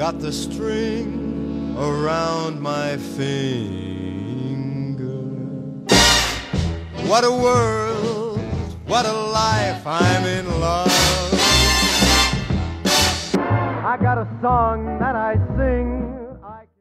got the string around my finger. What a world, what a life, I'm in love. I got a song that I sing